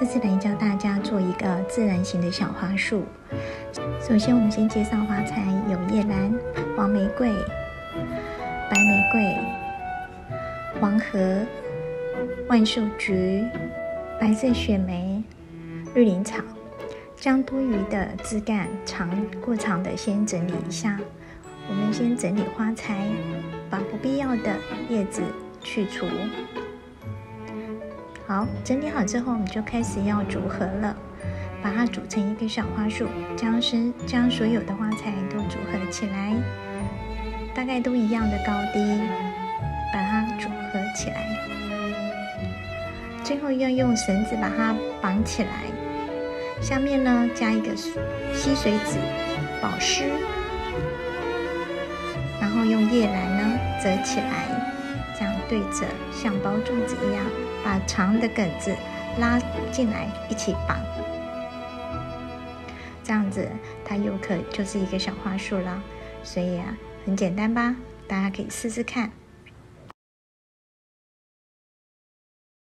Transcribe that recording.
这次来教大家做一个自然型的小花束。首先，我们先介绍花材，有叶兰、黄玫瑰、白玫瑰、黄荷、万寿菊、白色雪梅、绿林草。将多余的枝干长过长的先整理一下。我们先整理花材，把不必要的叶子去除。好，整理好之后，我们就开始要组合了，把它组成一个小花束，将身将所有的花材都组合起来，大概都一样的高低，把它组合起来。最后要用绳子把它绑起来，下面呢加一个吸水纸保湿，然后用叶兰呢折起来，这样对着像包粽子一样。长的梗子拉进来一起绑，这样子它又可就是一个小花束了。所以啊，很简单吧？大家可以试试看。